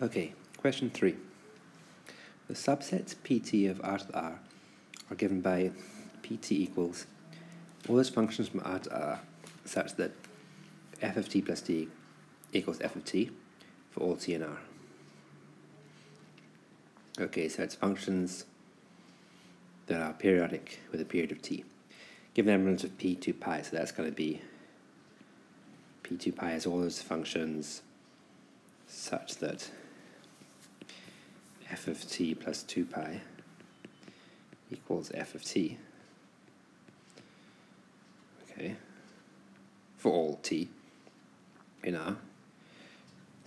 Okay, question three. The subsets pt of r to r are given by pt equals all those functions from r to r such that f of t plus t equals f of t for all t and r. Okay, so it's functions that are periodic with a period of t. Given the elements of p 2 pi, so that's going to be p 2 pi has all those functions such that f of t plus 2 pi equals f of t. Okay, for all t in R.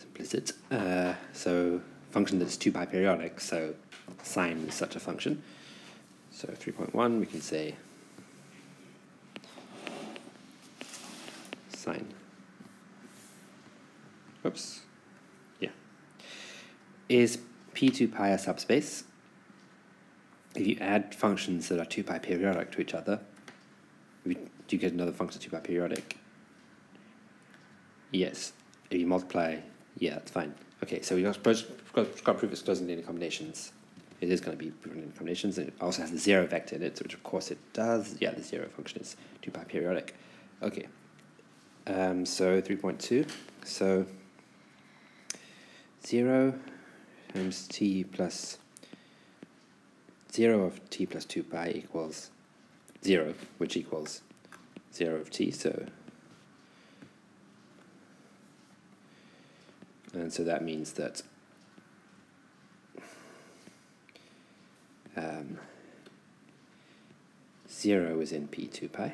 Implicit. Uh, so function that's 2 pi periodic, so sine is such a function. So 3.1, we can say sine. Oops. Yeah. Is p2 pi a subspace? If you add functions that are 2 pi periodic to each other, do you get another function 2 pi periodic? Yes. If you multiply, yeah, that's fine. Okay, so we've got, to prove it's closing linear combinations. It is going to be proven linear combinations, and it also has the zero vector in it, which of course it does. Yeah, the zero function is 2 pi periodic. Okay, um, so 3.2. So 0 times t plus 0 of t plus 2 pi equals 0, which equals 0 of t. So And so that means that um, 0 is in P2 pi.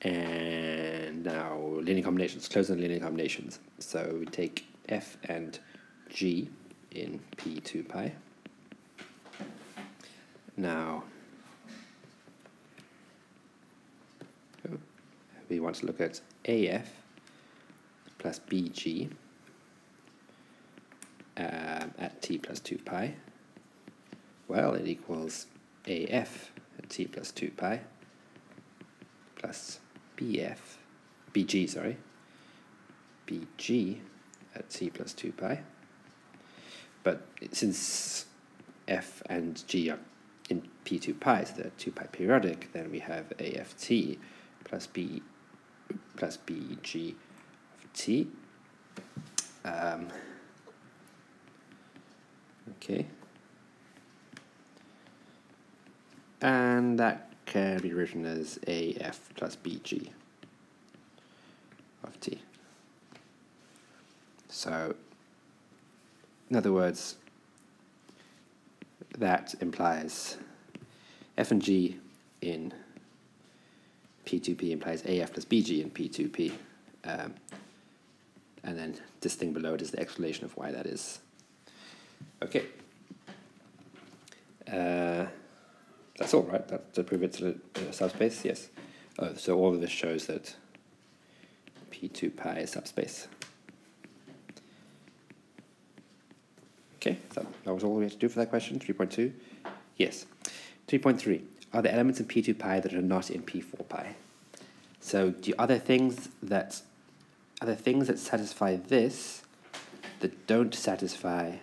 And now linear combinations, close on linear combinations. So we take f and g in P2 pi. Now, we want to look at AF plus bg um, at t plus 2 pi, well, it equals af at t plus 2 pi plus bf, bg, sorry, bg at t plus 2 pi. But since f and g are in p2 pi, so they're 2 pi periodic, then we have aft plus b plus bg of t. Um, okay. And that can be written as AF plus BG of t. So, in other words, that implies f and g in P2P implies AF plus BG in P2P. Um, and then this thing below it is the explanation of why that is. Okay. Uh, that's all right. That to prove it's a, a subspace. Yes. Oh, so all of this shows that P2 pi is subspace. Okay, so that was all we had to do for that question. 3.2. Yes. 3.3. Are there elements in P2 pi that are not in P4 pi? So do, are there things that are there things that satisfy this that don't satisfy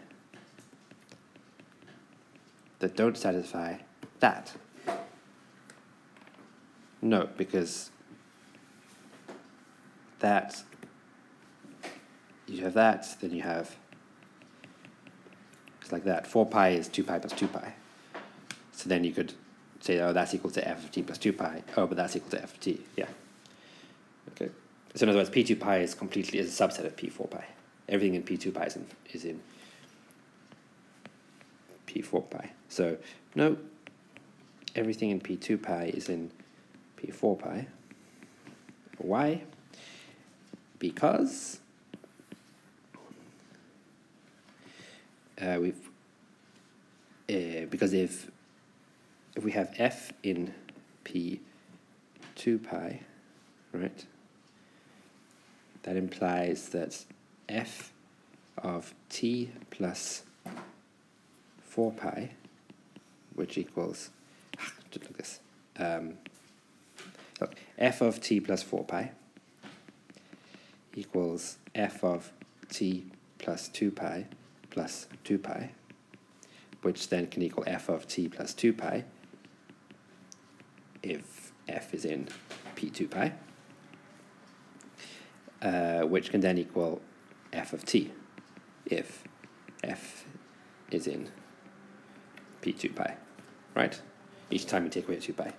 that don't satisfy that? No, because that you have that, then you have like that. Four pi is two pi plus two pi. So then you could say, oh, that's equal to f of t plus two pi. Oh, but that's equal to f of t. Yeah. Okay. So in other words, P2 pi is completely is a subset of P4 pi. Everything in P2 pi is in, is in P4 pi. So no, everything in P2 pi is in P4 pi. Why? Because uh, we've uh, because if if we have f in P2 pi, right? that implies that f of t plus 4 pi, which equals, look at this, um, look, f of t plus 4 pi equals f of t plus 2 pi plus 2 pi, which then can equal f of t plus 2 pi if f is in p2 pi, uh, which can then equal f of t if f is in p2 pi, right? Each time you take away 2 pi.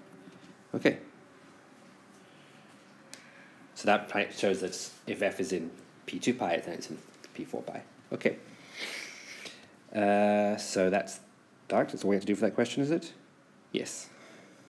Okay. So that shows that if f is in p2 pi, then it's in p4 pi. Okay. Uh, so that's dark. That's all we have to do for that question, is it? Yes.